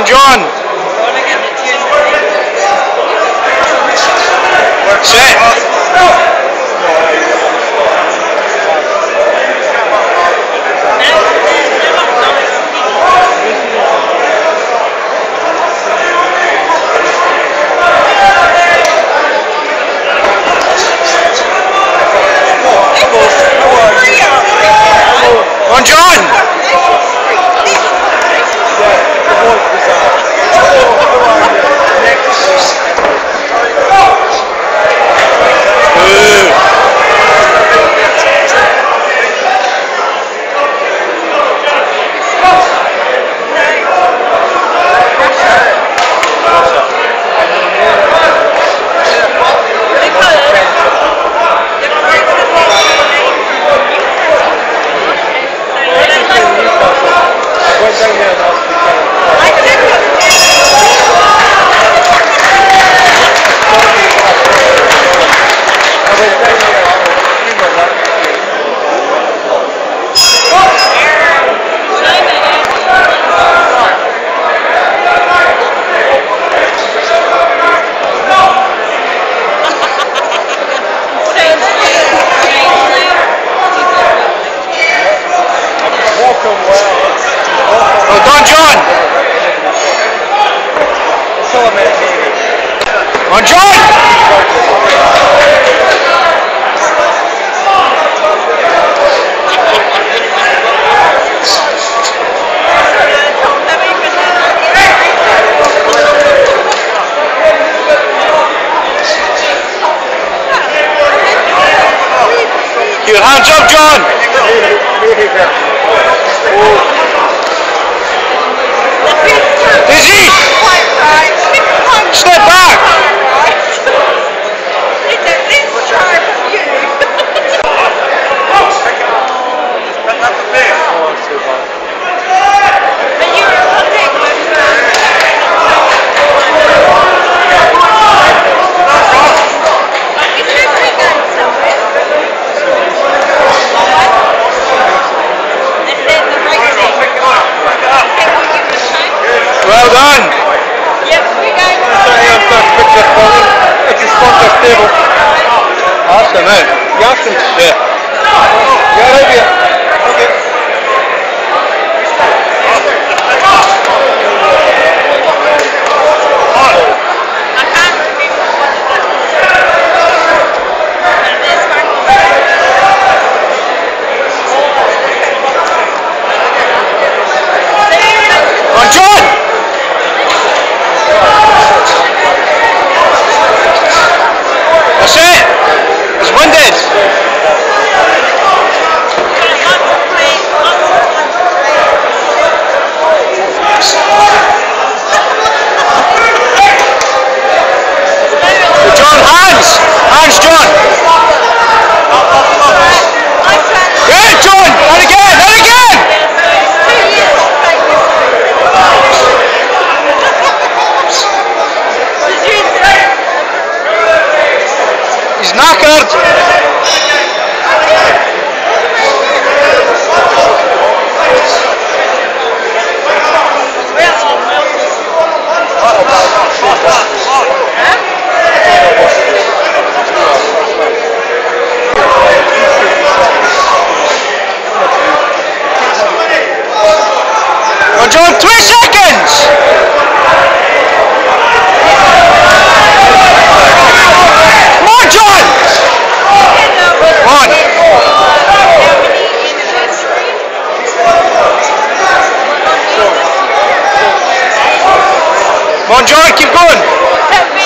on, John. Set. John. On, John. Your hands up, John. Izzy, step back. Well done. Ask him out. You asked him. Yeah. Yeah, right here. Okay. On, John. That's it. It's winded. John, hands. Hands, John. Good, John. And again, and again. He's knackered. John, three seconds. Come on, John. Come on. Come on, John, keep going.